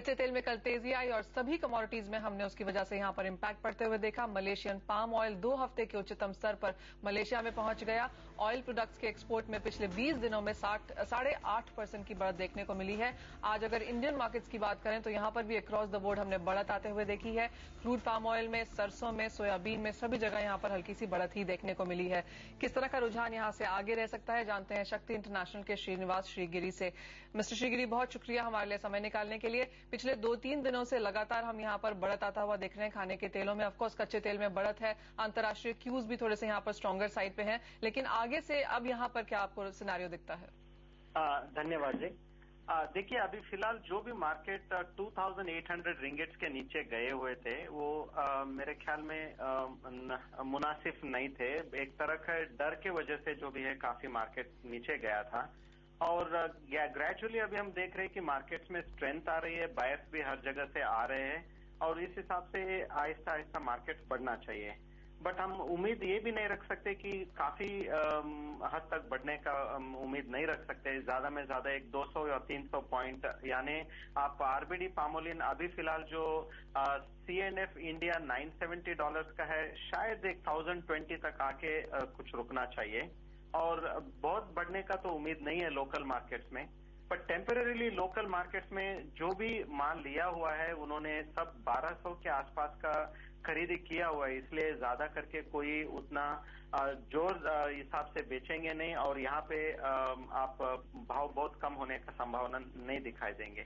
कच्चे तेल में कल तेज़ी आई और सभी कमोडिटीज में हमने उसकी वजह से यहाँ पर इम्पैक्ट पड़ते हुए देखा। मलेशियन पाम ऑयल दो हफ़्ते के उच्चतम स्तर पर मलेशिया में पहुँच गया। ऑयल प्रोडक्ट्स के एक्सपोर्ट में पिछले 20 दिनों में साढ़े आठ परसेंट की बढ़त देखने को मिली है। आज अगर इंडियन मार्केट्स की बात करें तो यहाँ पर भी अक्रॉस द बोर्ड हमने बढ़त आते हुए देखी है। क्रूड पाम ऑयल में, सरसों में, सोयाबीन में सभी जगह यहाँ पर हल्की सी बढ़त ही देखने को मिली है। किस तरह का रुझान यहाँ से आगे रह सकता है, जानते हैं शक्ति इंटरनेशनल के श्रीनिवास श्रीगिरी से। मिस्टर श्रीगिरी, बहुत शुक्रिया हमारे लिए समय निकालने के लिए। पिछले दो तीन दिनों से लगातार हम यहाँ पर बढ़त आता हुआ देख रहे हैं खाने के तेलों में। ऑफकोर्स कच्चे तेल में बढ़त है। अंतर्राष्ट्रीय क्यूज भी थोड़े से यहाँ पर स्ट्रांगर साइड पे हैं। लेकिन आगे से अब यहाँ पर क्या आपको सिनारियो दिखता है? धन्यवाद जी। देखिए अभी फ़िलहाल जो भी मार्केट 2,800 रिंगेट्स के नीचे गए हुए थे वो आ, मेरे ख्याल में मुनासिब नहीं थे। एक तरह का डर के वजह से जो भी है काफ़ी मार्केट नीचे गया था। और ग्रेजुअली अभी हम देख रहे हैं कि मार्केट्स में स्ट्रेंथ आ रही है बायर्स भी हर जगह से आ रहे हैं, और इस हिसाब से आहिस्ता आहिस्ता मार्केट बढ़ना चाहिए। बट हम उम्मीद ये भी नहीं रख सकते कि काफ़ी हद तक बढ़ने का उम्मीद नहीं रख सकते। ज़्यादा में ज़्यादा एक 200 या 300 पॉइंट यानी आप आरबीडी पामोलिन अभी फ़िलहाल जो सीएनएफ इंडिया 970 डॉलर्स का है, शायद एक 1020 तक आके कुछ रुकना चाहिए। और बहुत बढ़ने का तो उम्मीद नहीं है लोकल मार्केट्स में बट टेम्पररीली लोकल मार्केट्स में जो भी माल लिया हुआ है, उन्होंने सब 1200 के आसपास का खरीदी किया हुआ है, इसलिए ज़्यादा करके कोई उतना ज़ोर हिसाब से बेचेंगे नहीं और यहाँ पे आप, भाव बहुत कम होने का संभावना नहीं दिखाई देंगे।